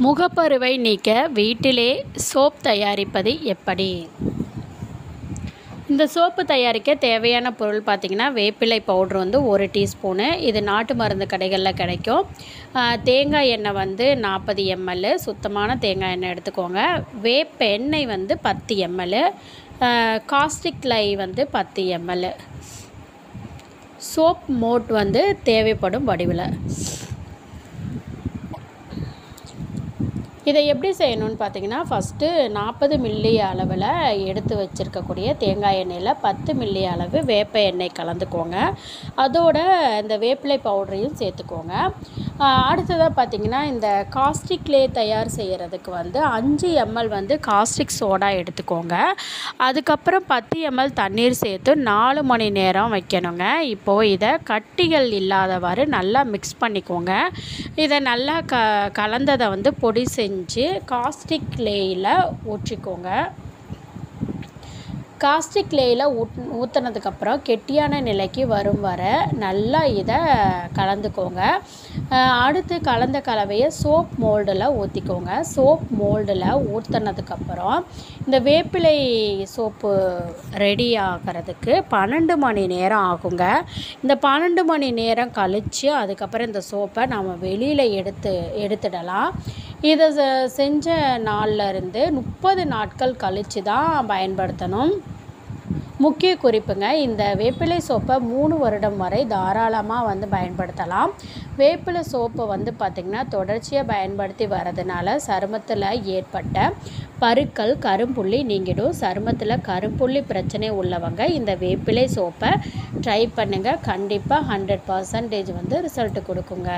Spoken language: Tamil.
முகப்பருவை நீக்க வீட்டிலே சோப் தயாரிப்பது எப்படி? இந்த சோப்பு தயாரிக்க தேவையான பொருள் பார்த்திங்கன்னா வேப்பிலை பவுட்ரு வந்து ஒரு டீஸ்பூனு. இது நாட்டு மருந்து கடைகளில் கிடைக்கும். தேங்காய் எண்ணெய் வந்து நாற்பது எம்எல் சுத்தமான தேங்காய் எண்ணெய் எடுத்துக்கோங்க. வேப்ப எண்ணெய் வந்து பத்து எம்எல் காஸ்டிக் லை வந்து பத்து எம்எல் சோப் மோட் வந்து தேவைப்படும் வடிவில். இதை எப்படி செய்யணும்னு பார்த்தீங்கன்னா ஃபஸ்ட்டு நாற்பது மில்லி அளவில் எடுத்து வச்சுருக்கக்கூடிய தேங்காய் எண்ணெயில் பத்து மில்லி அளவு வேப்ப எண்ணெய் கலந்துக்கோங்க. அதோட இந்த வேப்பிலை பவுடரையும் சேர்த்துக்கோங்க. அடுத்ததாக பார்த்தீங்கன்னா இந்த காஸ்டிக் லே தயார் செய்கிறதுக்கு வந்து அஞ்சு எம்எல் வந்து காஸ்டிக் சோடா எடுத்துக்கோங்க. அதுக்கப்புறம் பத்து எம்எல் தண்ணீர் சேர்த்து நாலு மணி நேரம் வைக்கணுங்க. இப்போது இதை கட்டிகள் இல்லாதவாறு நல்லா மிக்ஸ் பண்ணிக்கோங்க. இதை நல்லா க கலந்ததை வந்து பொடி செஞ்சு காஸ்டிக் லேயில் ஊற்றிக்கோங்க. காஸ்டிக் லேயில் ஊட் ஊற்றுனதுக்கப்புறம் கெட்டியான நிலைக்கு வரும் வர நல்லா இதை கலந்துக்கோங்க. அடுத்து கலந்த கலவையை சோப் மோல்டில் ஊற்றிக்கோங்க சோப் மோல்டில் ஊற்றுனதுக்கப்புறம் இந்த வேப்பிலை சோப்பு ரெடி ஆகிறதுக்கு பன்னெண்டு மணி நேரம் ஆகுங்க. இந்த பன்னெண்டு மணி நேரம் கழித்து அதுக்கப்புறம் இந்த சோப்பை நம்ம வெளியில் எடுத்து எடுத்துடலாம். இதை செஞ்ச நாளில் இருந்து முப்பது நாட்கள் கழித்து தான் பயன்படுத்தணும். முக்கிய குறிப்புங்க இந்த வேப்பிலை சோப்பை மூணு வருடம் வரை தாராளமாக வந்து பயன்படுத்தலாம். வேப்பிலை சோப்பை வந்து பார்த்திங்கன்னா தொடர்ச்சியாக பயன்படுத்தி வரதுனால சருமத்தில் ஏற்பட்ட பருக்கள் கரும்புள்ளி நீங்கிடும். சருமத்தில் கரும்புள்ளி பிரச்சனை உள்ளவங்க இந்த வேப்பிலை சோப்பை ட்ரை பண்ணுங்கள் கண்டிப்பாக ஹண்ட்ரட் பர்சன்டேஜ் வந்து ரிசல்ட் கொடுக்குங்க.